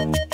Bye.